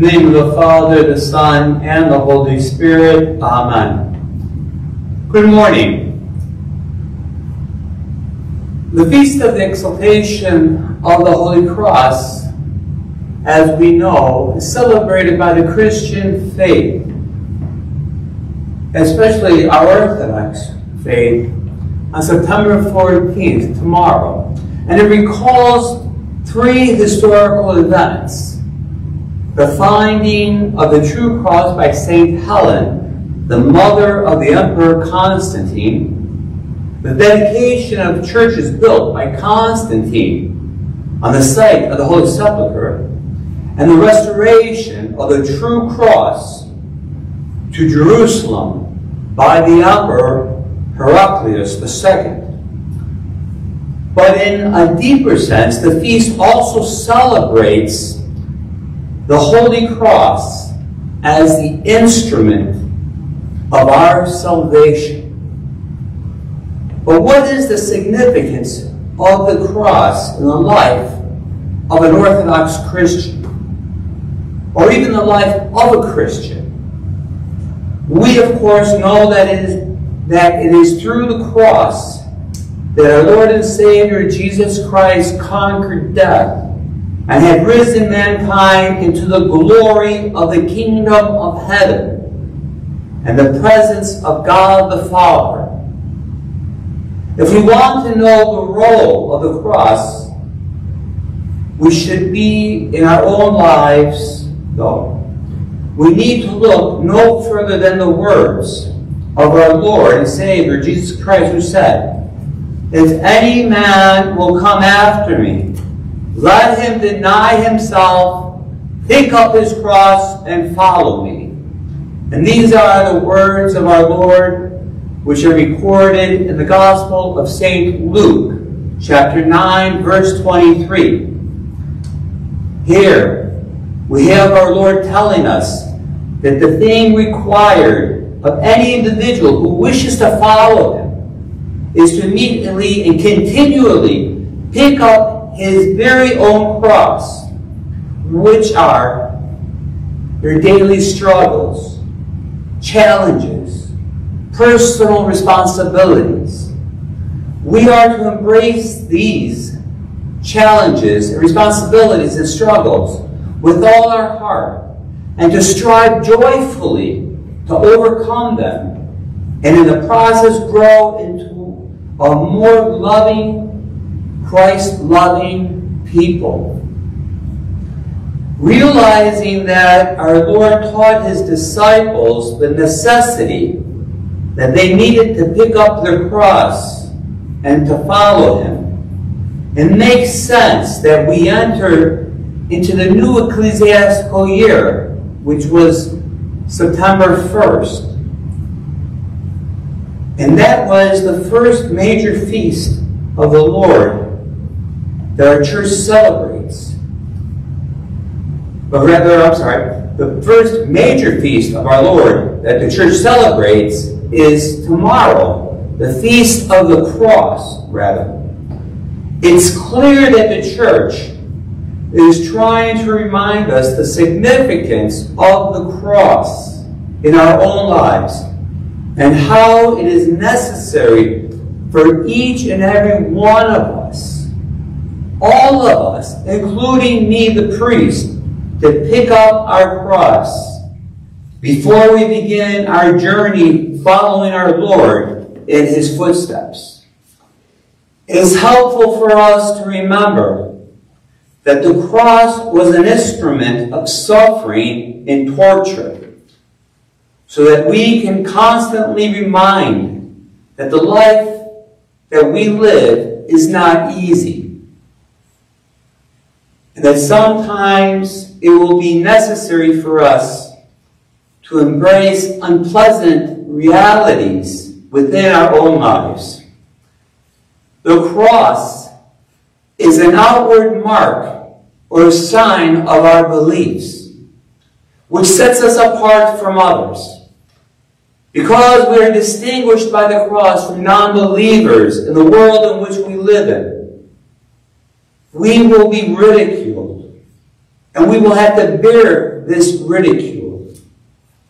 In the name of the Father, the Son, and the Holy Spirit. Amen. Good morning. The Feast of the Exaltation of the Holy Cross, as we know, is celebrated by the Christian faith, especially our Orthodox faith, on September 14th, tomorrow. And it recalls three historical events. The finding of the true cross by St. Helen, the mother of the Emperor Constantine, the dedication of churches built by Constantine on the site of the Holy Sepulchre, and the restoration of the true cross to Jerusalem by the Emperor Heraclius II. But in a deeper sense, the feast also celebrates the Holy Cross as the instrument of our salvation. But what is the significance of the cross in the life of an Orthodox Christian? Or even the life of a Christian? We, of course, know that it is, that it is through the cross that our Lord and Savior Jesus Christ conquered death and had risen mankind into the glory of the kingdom of heaven and the presence of God the Father. If we want to know the role of the cross, we should be in our own lives, though. We need to look no further than the words of our Lord and Savior Jesus Christ, who said, If any man will come after me, let him deny himself, pick up his cross, and follow me. And these are the words of our Lord which are recorded in the Gospel of St. Luke, chapter 9, verse 23. Here, we have our Lord telling us that the thing required of any individual who wishes to follow him is to immediately and continually pick up his very own cross, which are your daily struggles, challenges, personal responsibilities. We are to embrace these challenges and responsibilities and struggles with all our heart and to strive joyfully to overcome them and in the process grow into a more loving, Christ-loving people. Realizing that our Lord taught his disciples the necessity that they needed to pick up their cross and to follow him. It makes sense that we enter into the new ecclesiastical year, which was September 1st. And that was the first major feast of the Lord that our church celebrates. But rather, I'm sorry, the first major feast of our Lord that the church celebrates is tomorrow, the Feast of the Cross, rather. It's clear that the church is trying to remind us the significance of the cross in our own lives and how it is necessary for each and every one of us, all of us, including me, the priest, to pick up our cross before we begin our journey following our Lord in his footsteps. It is helpful for us to remember that the cross was an instrument of suffering and torture, so that we can constantly remind that the life that we live is not easy. That sometimes it will be necessary for us to embrace unpleasant realities within our own lives. The cross is an outward mark or sign of our beliefs, which sets us apart from others. Because we are distinguished by the cross from non-believers in the world in which we live in, we will be ridiculed, And we will have to bear this ridicule.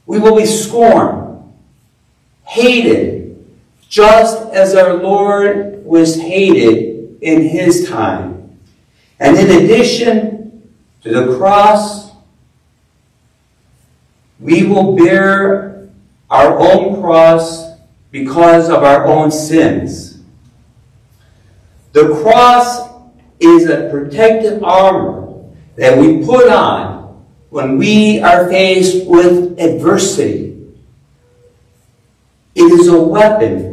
We will be scorned, hated, just as our Lord was hated in his time. And in addition to the cross, we will bear our own cross because of our own sins. The cross is a protective armor that we put on when we are faced with adversity. It is a weapon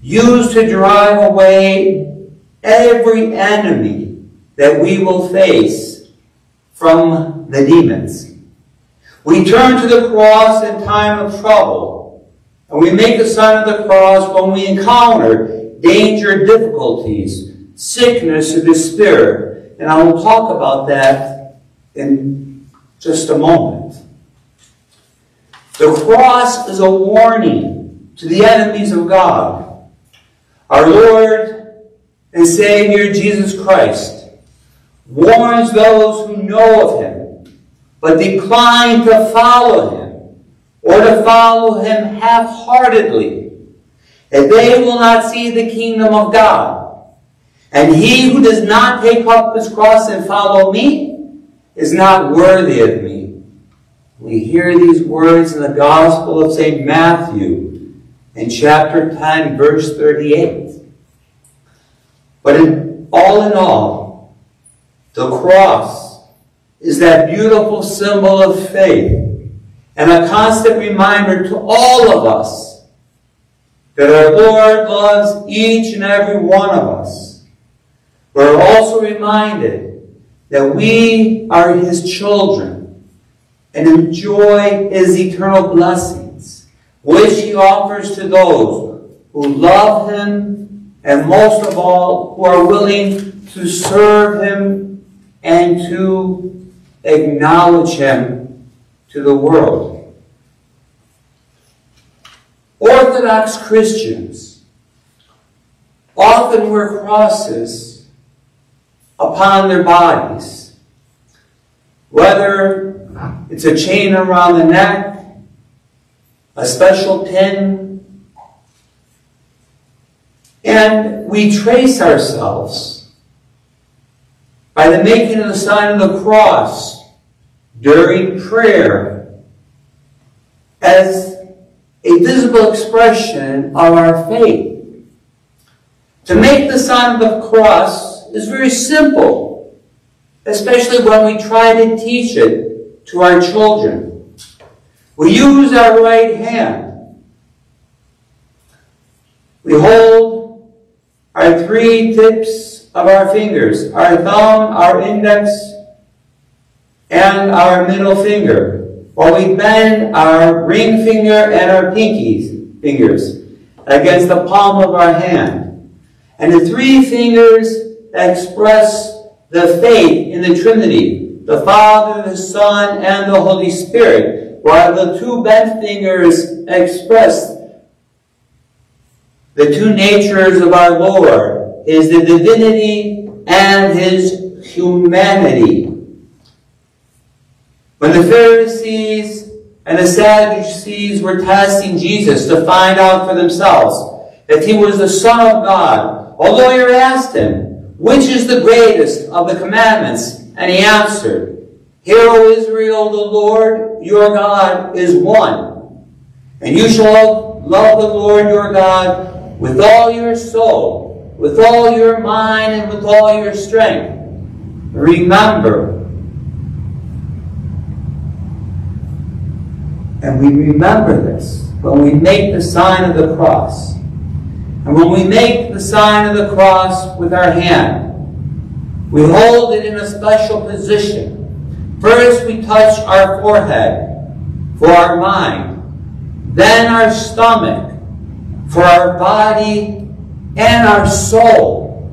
used to drive away every enemy that we will face from the demons. We turn to the cross in time of trouble, and we make the sign of the cross when we encounter danger, difficulties, sickness, or despair. And I will talk about that in just a moment. The cross is a warning to the enemies of God. Our Lord and Savior Jesus Christ warns those who know of him but decline to follow him, or to follow him half-heartedly, that they will not see the kingdom of God. And he who does not take up his cross and follow me is not worthy of me. We hear these words in the Gospel of St. Matthew in chapter 10, verse 38. But in, all in all, the cross is that beautiful symbol of faith and a constant reminder to all of us that our Lord loves each and every one of us. We're also reminded that we are His children and enjoy His eternal blessings, which He offers to those who love Him and most of all, who are willing to serve Him and to acknowledge him to the world. Orthodox Christians often wear crosses upon their bodies, whether it's a chain around the neck, a special pin, and we trace ourselves by the making of the sign of the cross during prayer as a visible expression of our faith. To make the sign of the cross is very simple, especially when we try to teach it to our children. We use our right hand. We hold our three tips of our fingers, our thumb, our index, and our middle finger, while we bend our ring finger and our pinky fingers against the palm of our hand. And the three fingers express the faith in the Trinity, the Father, the Son, and the Holy Spirit, while the two bent fingers express the two natures of our Lord, is the divinity and his humanity. When the Pharisees and the Sadducees were testing Jesus to find out for themselves that he was the Son of God, although lawyer asked him, which is the greatest of the commandments? And he answered, Hear, O Israel, the Lord your God is one. And you shall love the Lord your God with all your soul, with all your mind and with all your strength. Remember. And we remember this when we make the sign of the cross. And when we make the sign of the cross with our hand, we hold it in a special position. First, we touch our forehead for our mind, then our stomach for our body and our soul.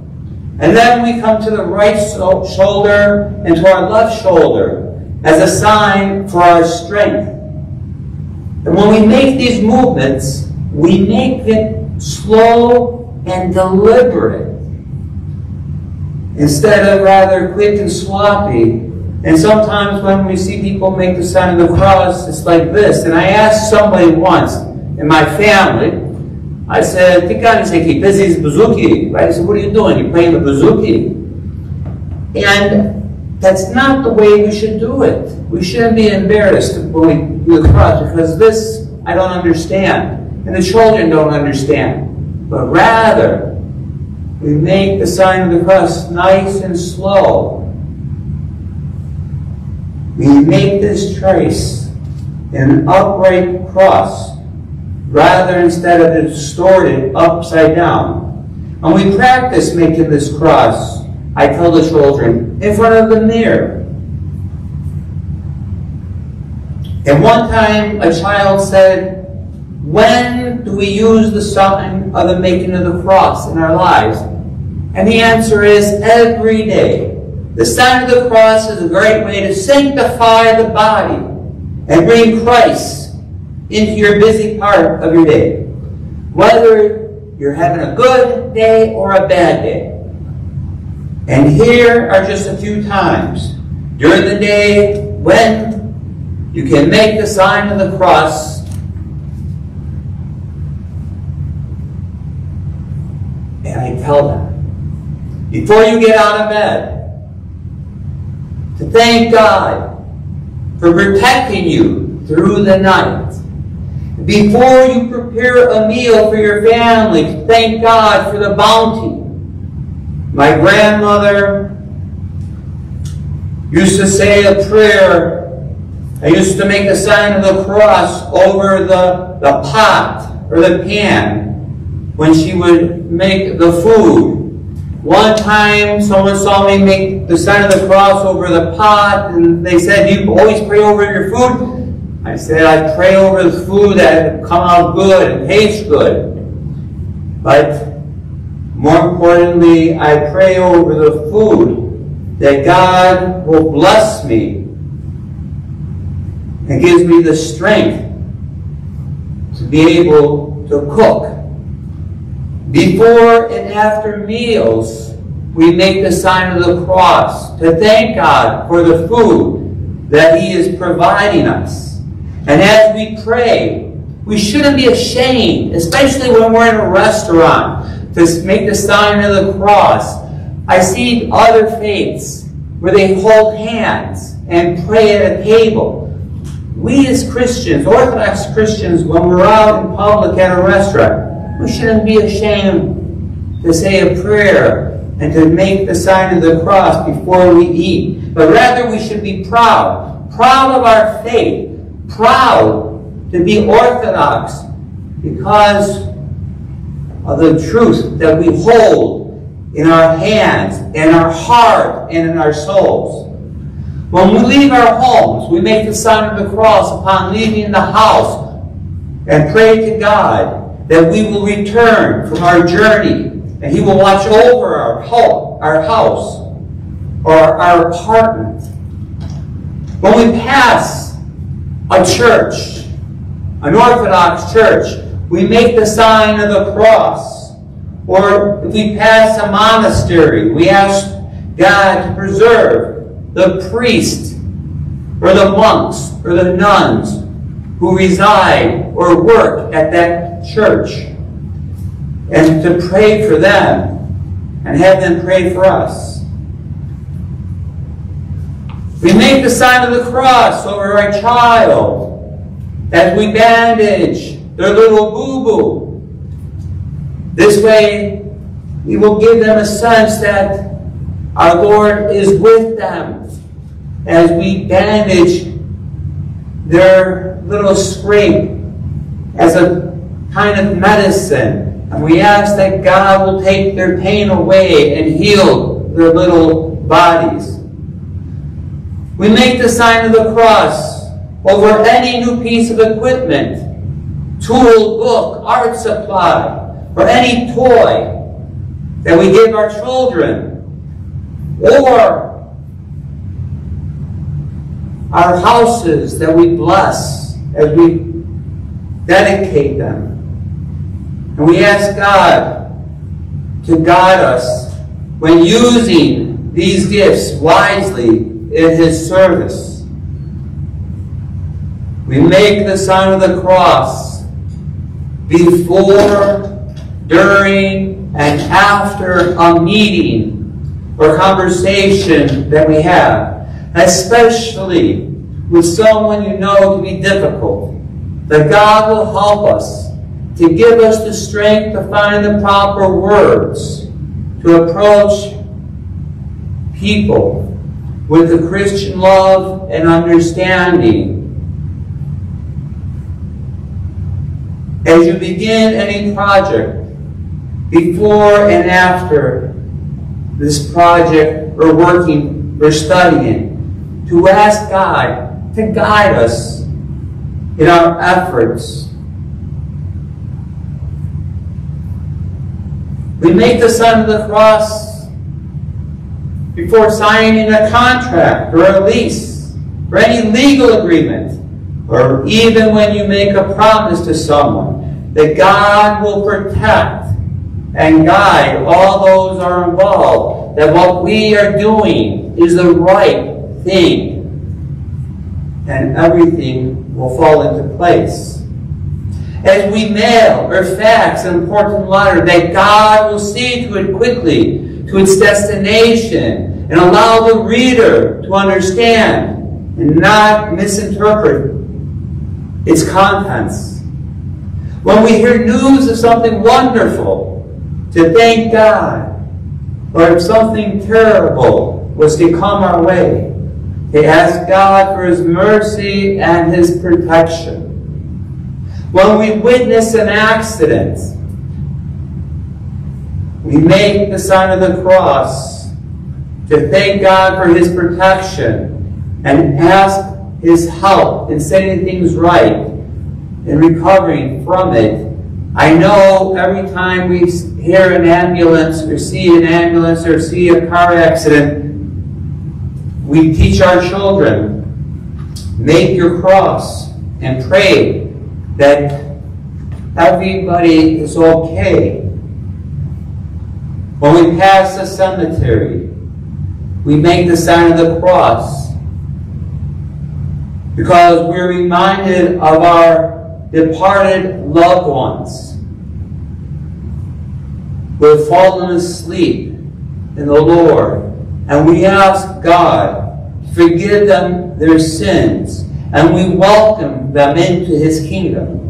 And then we come to the right shoulder and to our left shoulder as a sign for our strength. And when we make these movements, we make it slow and deliberate. Instead of rather quick and sloppy, And sometimes when we see people make the sign of the cross, it's like this. And I asked somebody once in my family, I said, Tika ni que busy is bouzouki. Right? I said, what are you doing? You're playing the bouzouki. And that's not the way we should do it. We shouldn't be embarrassed when we do the cross because this I don't understand. And the children don't understand. But rather, we make the sign of the cross nice and slow. We make this trace an upright cross rather instead of it distorted upside down. And we practice making this cross, I tell the children, in front of the mirror. And one time a child said, when do we use the sign of the making of the cross in our lives? And the answer is every day. The sign of the cross is a great way to sanctify the body and bring Christ into your busy part of your day. Whether you're having a good day or a bad day. And here are just a few times during the day when you can make the sign of the cross tell them, before you get out of bed, to thank God for protecting you through the night. Before you prepare a meal for your family, to thank God for the bounty. My grandmother used to say a prayer. I used to make the sign of the cross over the, the pot or the pan when she would make the food. One time, someone saw me make the sign of the cross over the pot, and they said, you always pray over your food? I said, I pray over the food that come out good and tastes good. But more importantly, I pray over the food that God will bless me and gives me the strength to be able to cook. Before and after meals, we make the sign of the cross to thank God for the food that He is providing us. And as we pray, we shouldn't be ashamed, especially when we're in a restaurant, to make the sign of the cross. I see other faiths where they hold hands and pray at a table. We as Christians, Orthodox Christians, when we're out in public at a restaurant, we shouldn't be ashamed to say a prayer and to make the sign of the cross before we eat. But rather we should be proud, proud of our faith, proud to be Orthodox because of the truth that we hold in our hands, in our heart, and in our souls. When we leave our homes, we make the sign of the cross upon leaving the house and pray to God that we will return from our journey and He will watch over our, home, our house or our apartment. When we pass a church, an Orthodox church, we make the sign of the cross. Or if we pass a monastery, we ask God to preserve the priest or the monks or the nuns who reside or work at that church and to pray for them and have them pray for us. We make the sign of the cross over our child as we bandage their little boo-boo. This way, we will give them a sense that our Lord is with them as we bandage their little scrape as a kind of medicine. And we ask that God will take their pain away and heal their little bodies. We make the sign of the cross over any new piece of equipment, tool, book, art supply, or any toy that we give our children, or our houses that we bless as we dedicate them. And we ask God to guide us when using these gifts wisely in his service. We make the sign of the cross before, during, and after a meeting or conversation that we have, especially with someone you know to be difficult, that God will help us to give us the strength to find the proper words to approach people with the Christian love and understanding. As you begin any project, before and after this project or working or studying, to ask God to guide us in our efforts. We make the sign of the cross before signing a contract or a lease or any legal agreement, or even when you make a promise to someone that God will protect and guide all those are involved, that what we are doing is the right thing, and everything will fall into place. As we mail or fax an important letter, that God will see to it quickly, to its destination, and allow the reader to understand and not misinterpret its contents. When we hear news of something wonderful, to thank God, or if something terrible was to come our way, to ask God for His mercy and His protection. When we witness an accident, we make the sign of the cross to thank God for His protection and ask His help in setting things right and recovering from it. I know every time we hear an ambulance or see an ambulance or see a car accident, we teach our children, make your cross and pray that everybody is okay. When we pass the cemetery, we make the sign of the cross because we're reminded of our departed loved ones who have fallen asleep in the Lord. And we ask God forgive them their sins and we welcome them into his kingdom.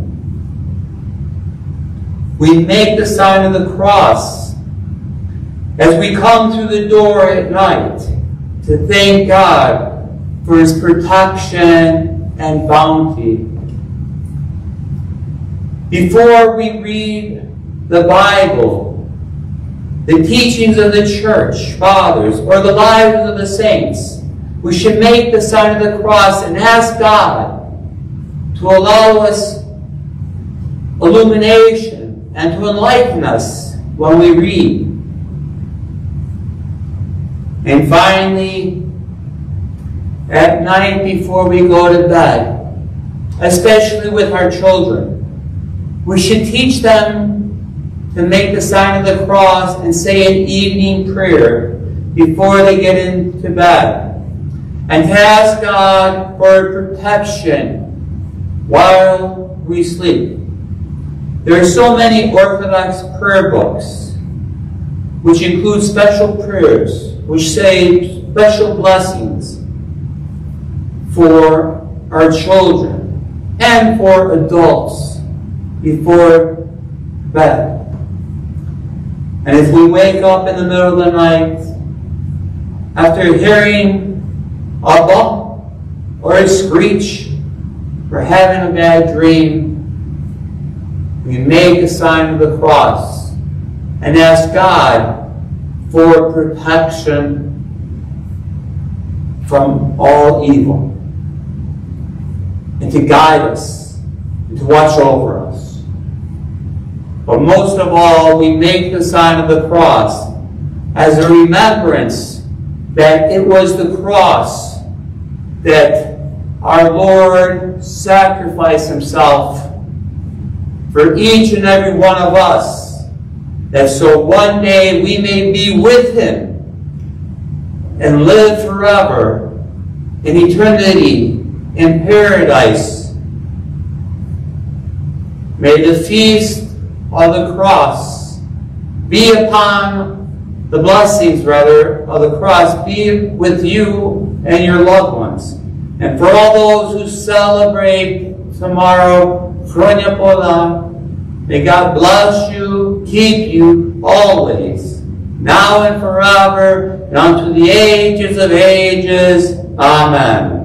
We make the sign of the cross as we come through the door at night to thank God for his protection and bounty. Before we read the Bible, the teachings of the church fathers, or the lives of the saints, we should make the sign of the cross and ask God to allow us illumination and to enlighten us when we read. And finally, at night before we go to bed, especially with our children, we should teach them to make the sign of the cross and say an evening prayer before they get into bed and ask God for protection while we sleep. There are so many Orthodox prayer books which include special prayers which say special blessings for our children and for adults before bed. And if we wake up in the middle of the night after hearing a bump or a screech or having a bad dream, we make the sign of the cross and ask God for protection from all evil and to guide us and to watch over us. But most of all, we make the sign of the cross as a remembrance that it was the cross that our Lord sacrificed himself for each and every one of us, that so one day we may be with him and live forever in eternity in paradise. May the feast of the cross be upon the blessings, rather, of the cross be with you and your loved ones. And for all those who celebrate tomorrow, Chronia Polla, may God bless you, keep you always, now and forever, and unto the ages of ages. Amen.